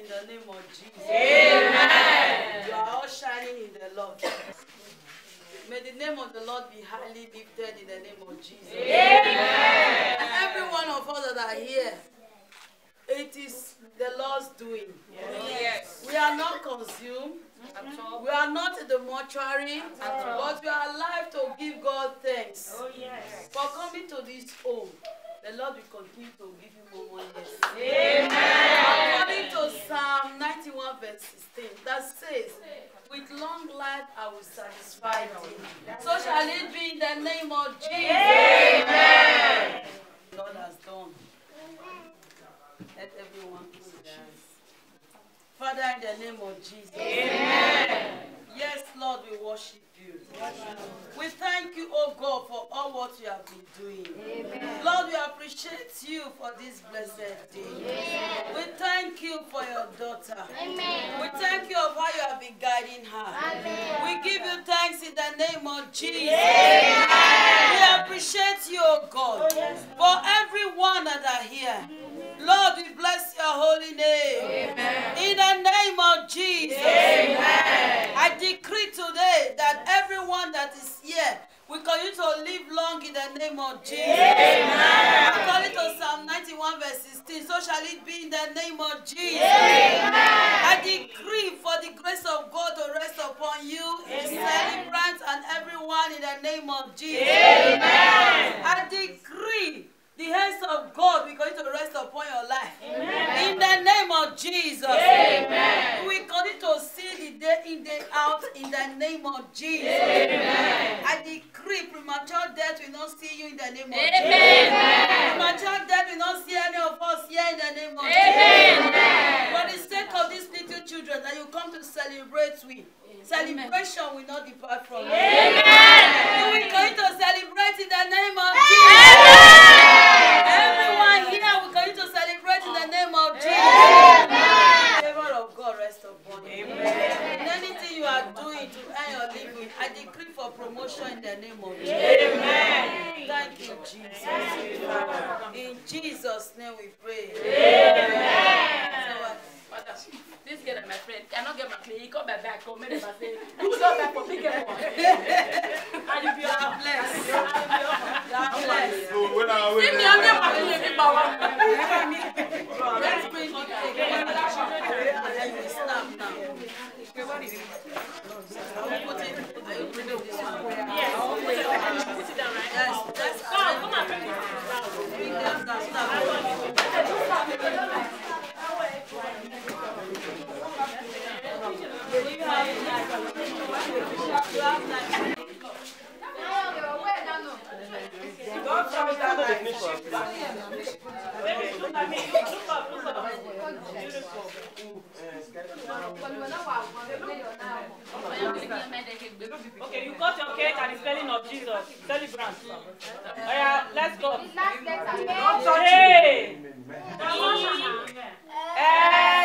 in the name of Jesus. Amen. You are all shining in the Lord. May the name of the Lord be highly lifted in the name of Jesus. Amen. Every one of us that are here, it is the Lord's doing. Yes. We are not consumed. We are not in the mortuary, but we are alive to give God thanks Oh, yes. for coming to this home. The Lord will continue to give you more money. Amen. According to Psalm 91, verse 16, that says, With long life I will satisfy thee. So shall it be in the name of Jesus. Amen. God has done. Let everyone close their eyes. Father, in the name of Jesus. Amen. Yes, Lord, we worship you. We thank you, oh God, for all what you have been doing. Lord, we appreciate you for this blessed day. We thank you for your daughter. We thank you of how you have been guiding her. We give you thanks in the name of Jesus. We appreciate you, oh God, for everyone that are here. Lord, we bless your holy name. In the name of Jesus. I decree today that everyone that is here will continue to live long in the name of Jesus. According to Psalm 91, verse 16, so shall it be in the name of Jesus. I decree for the grace of God to rest upon you, the celebrants, and everyone in the name of Jesus. I decree the hands of God will continue to rest upon your life. In the name of Jesus. Amen. We continue to see the day in, day out in the name of Jesus. I decree premature death will not see you in the name of Jesus. Premature death will not see any of us here in the name of Jesus. For the sake of these little children that you come to celebrate with, celebration will not depart from you. You will continue to celebrate in the name of Jesus. Everyone here will continue to celebrate in the name of Jesus. The favor of God rest upon you. In anything you are doing to earn your living, I decree for promotion in the name of Jesus. Amen. Thank you, Jesus. In Jesus' name we pray. So, uh, madam this girl na my friend i no get my clean he come my bag come make dem ma say who don buy for pick up one and you be our bless you are bless see me only my clean be bawa. Yes, come on, come on, bring it down. Bring it down, down, down. Look at me. Look up, look up. Beautiful. Okay, you got your cake and the spelling of Jesus. Celebrant. Oh yeah, let's go. Hey! E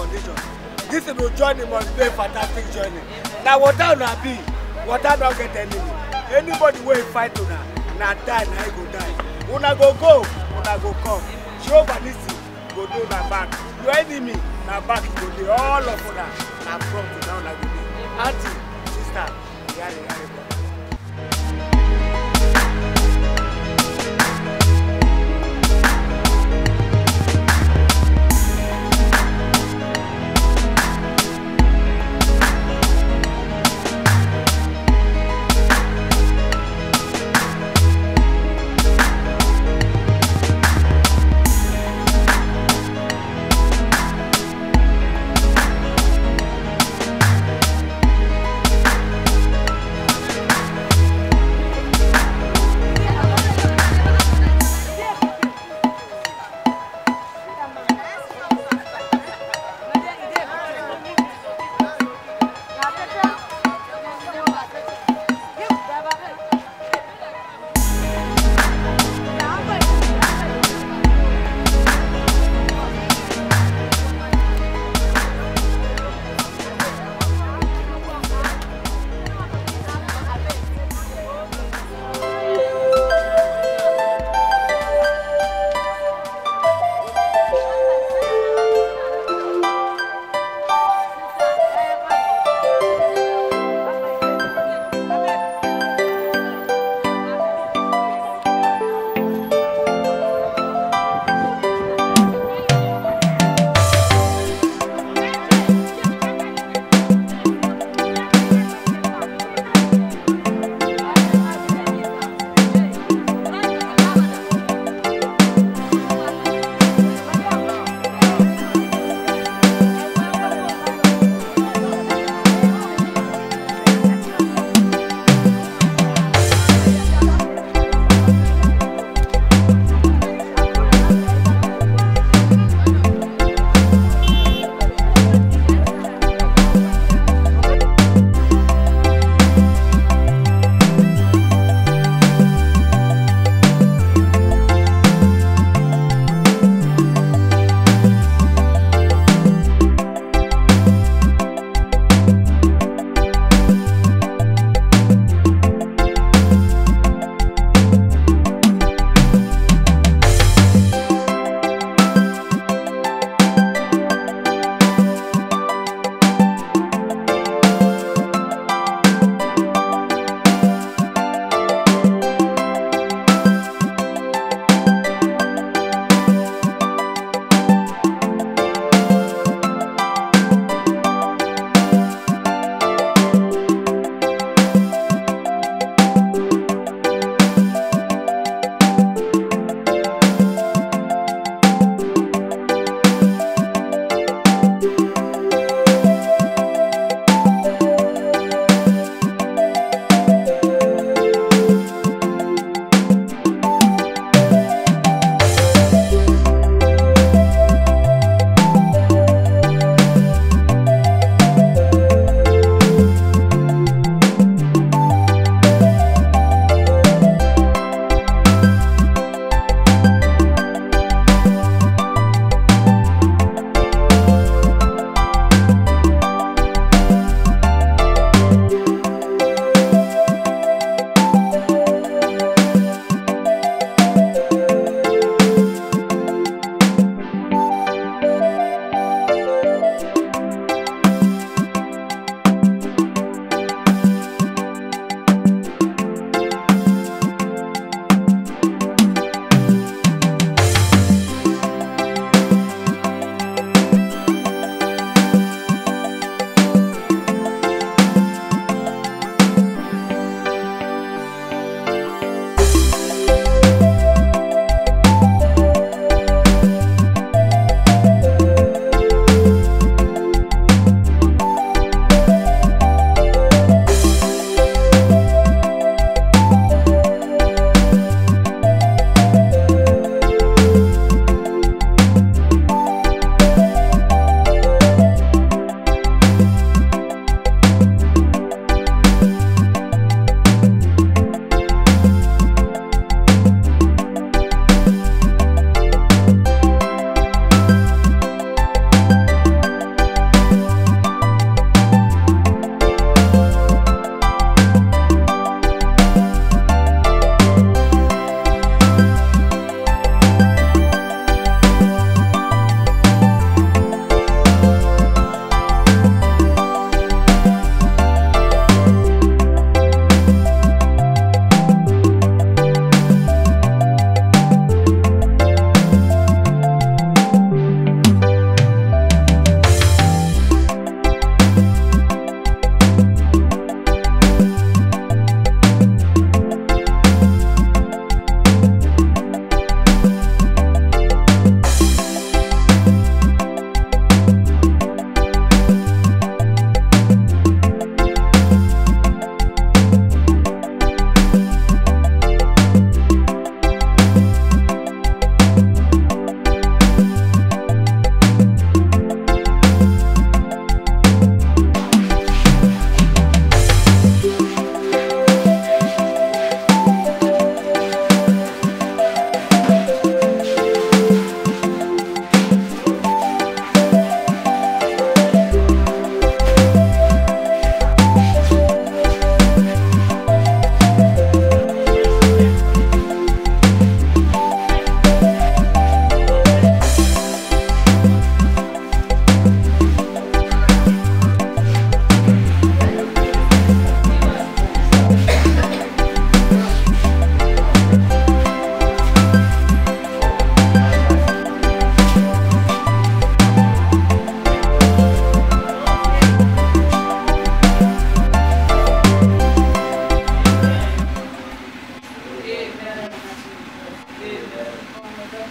condition. This una journey must be a fantastic journey. Na water una be water no get enemy anybody wey fight una na die na go die. Una go go una go come. Jehovah nisi go do una back. Your enemy na back go dey all of una. Na front na una go dey. Aunty sister yare yare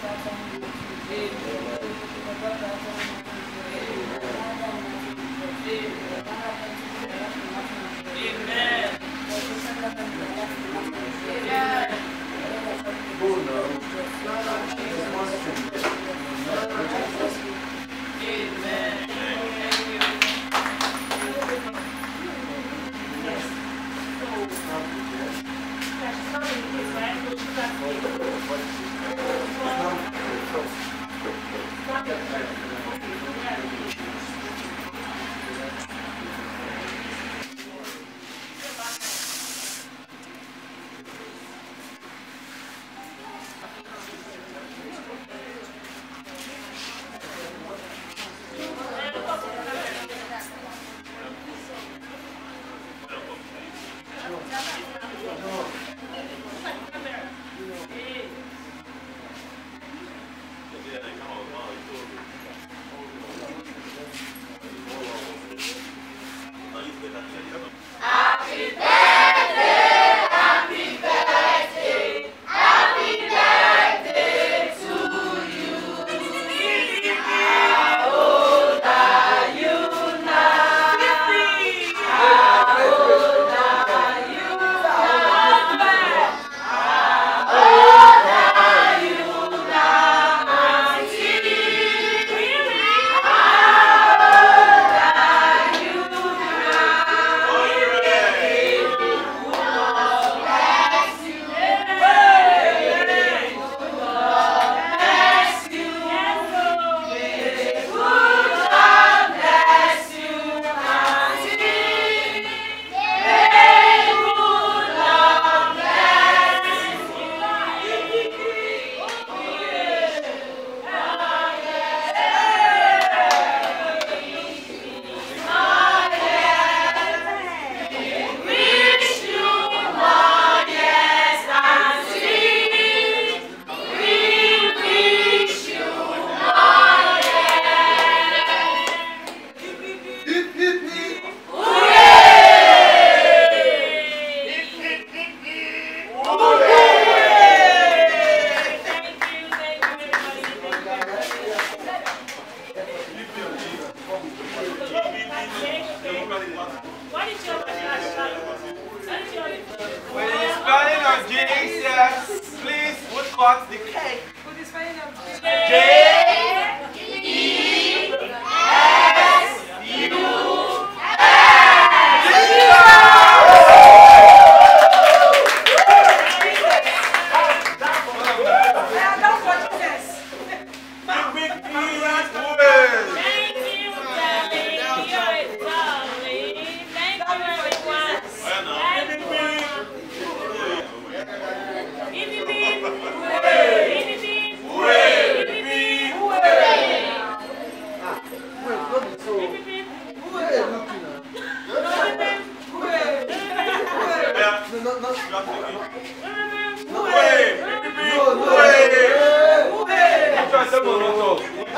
What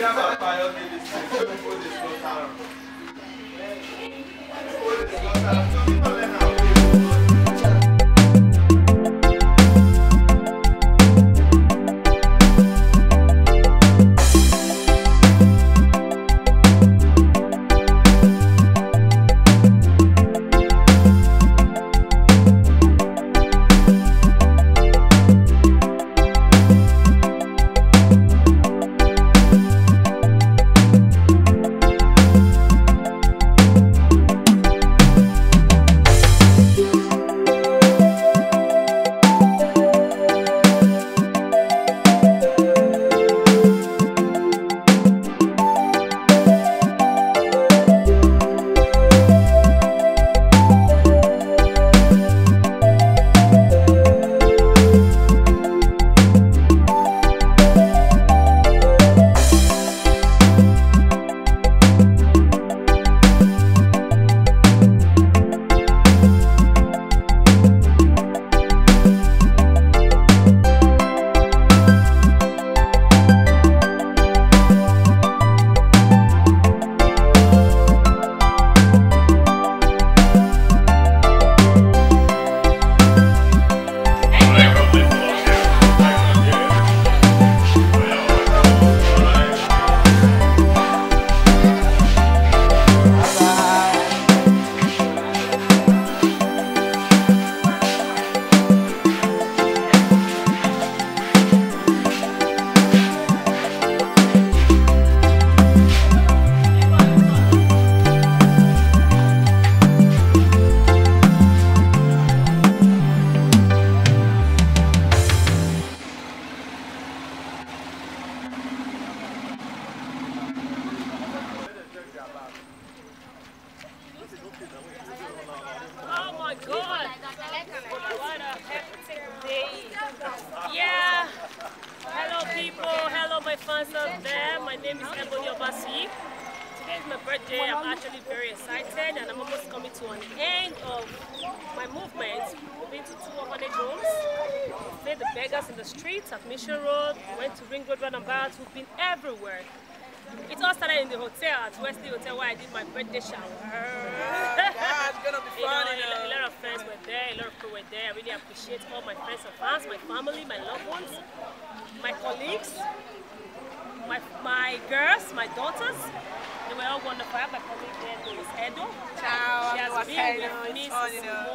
Before they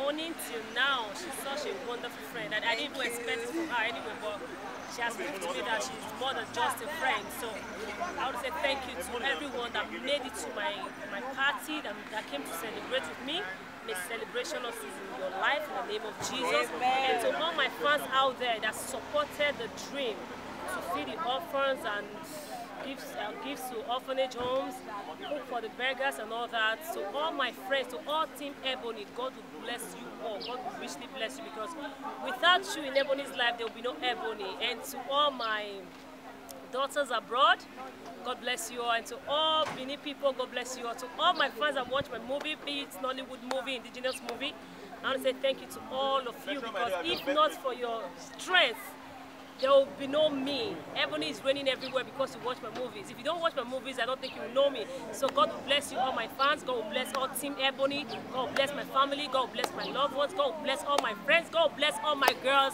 morning till now. She's such a wonderful friend. And I didn't expect it from her anyway, but she has proved to me that she's more than just a friend. So I would say thank you to everyone that made it to my, my party, that, that came to celebrate with me. May celebration of your life in the name of Jesus. And to all my fans out there that supported the dream to feed the orphans and gives uh, gives to orphanage homes, cook for the beggars and all that. To all my friends, to all Team Ebony, God will bless you all. God will richly bless you because without you in Ebony's life, there will be no Ebony. And to all my daughters abroad, God bless you all. And to all Benin people, God bless you all. To all my fans that watch my movie, be it Nollywood movie, indigenous movie, I want to say thank you to all of you because if not for your strength, there will be no me. Ebony is reigning everywhere because you watch my movies. If you don't watch my movies, I don't think you will know me. So God will bless you, all my fans. God will bless all Team Ebony. God will bless my family. God will bless my loved ones. God will bless all my friends. God will bless all my girls.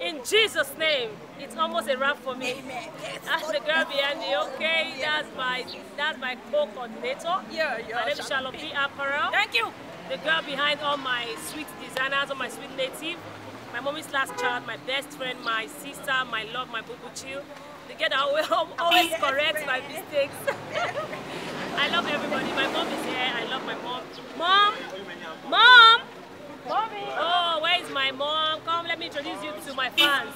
In Jesus' name, it's almost a wrap for me. That's the girl behind me. Okay, that's my that's my co-coordinator. Yeah, My yeah. name is P. Apparel. Thank you. The girl behind all my sweet designers, all my sweet native. My mommy's last child, my best friend, my sister, my love, my boo boo chill. The girl that always, always corrects my mistakes. I love everybody. My mom is here. I love my mom. Mom! Mom! Mommy! Oh, where is my mom? Come, let me introduce you to my fans.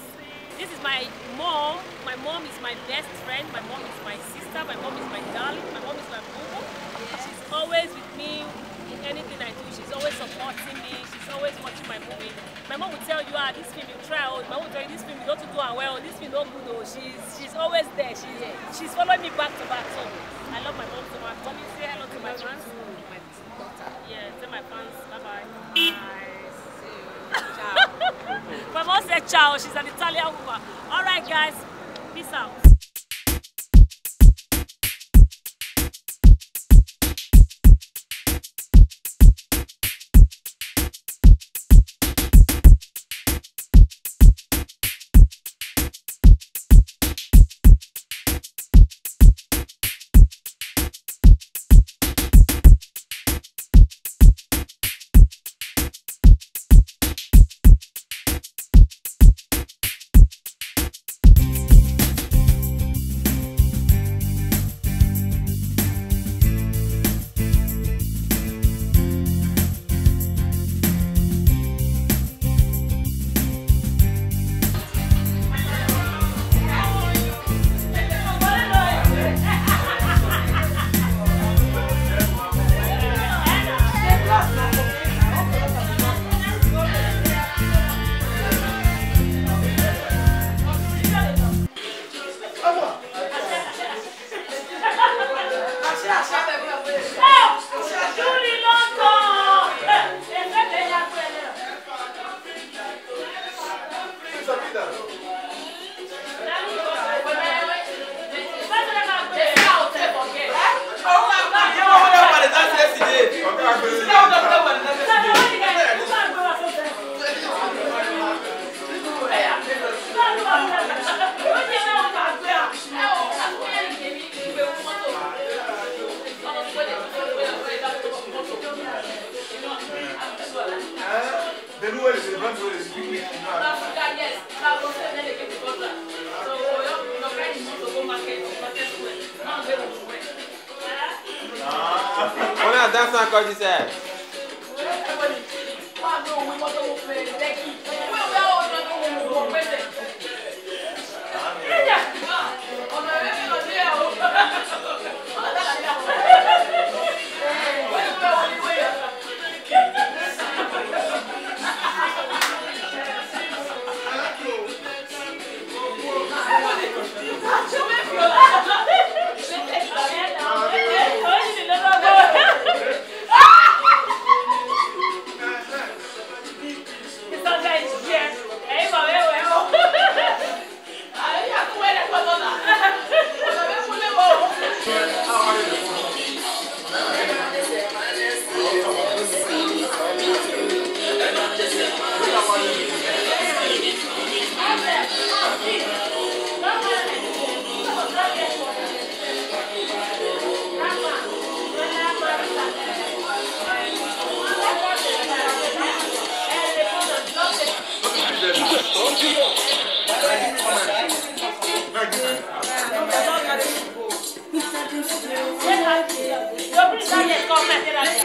This is my mom. My mom is my best friend. My mom is my sister. My mom is my darling. My mom is my boo She's always with me in anything I do. My mom will tell you, ah, this film you try out. My mom will tell you, this film you don't do and well. This film not good. Oh, she's she's always there. She's she's following me back to back. So I love my mom so much. Mommy, say hello to my fans. Yeah, tell my fans. Bye bye. my mom said ciao. She's an Italian woman. All right, guys. Peace out.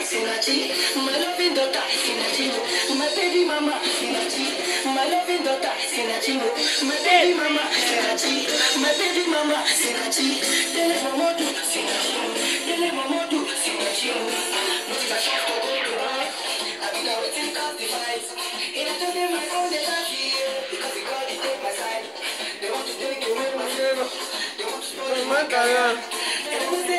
is in a tea. My loving daughter is in a tea. My baby mama in a tea. My loving daughter is in a tea. My baby mama in a tea. My baby mama in a tea. Tell him mama do in a tea. Tell him mama do in a tea. Not if I have to go to work. I've been out waiting cause the fight. In a tea, my own they have here. Because the God is take my side. They want to take away my favor. They want to spoil my career.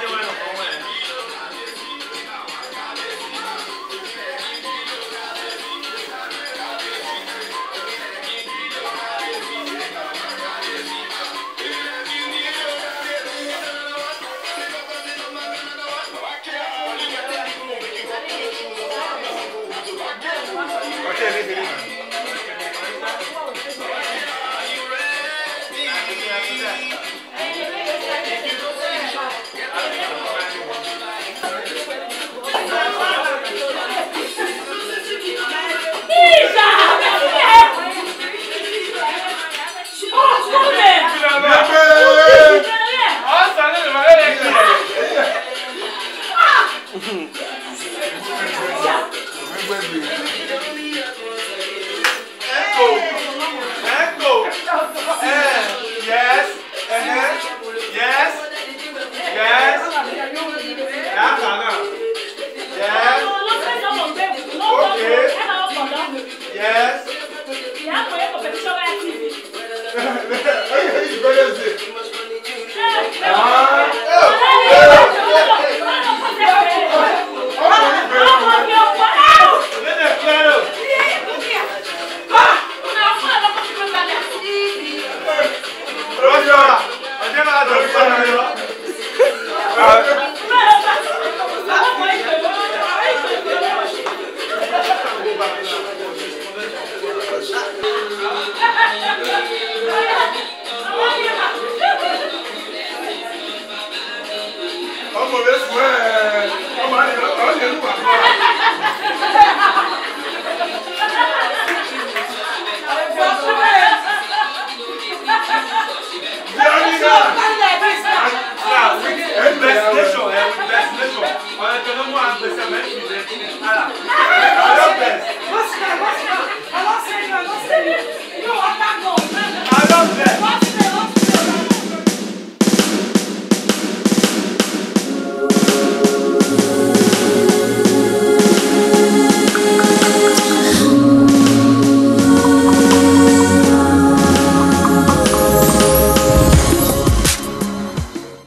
Gracias.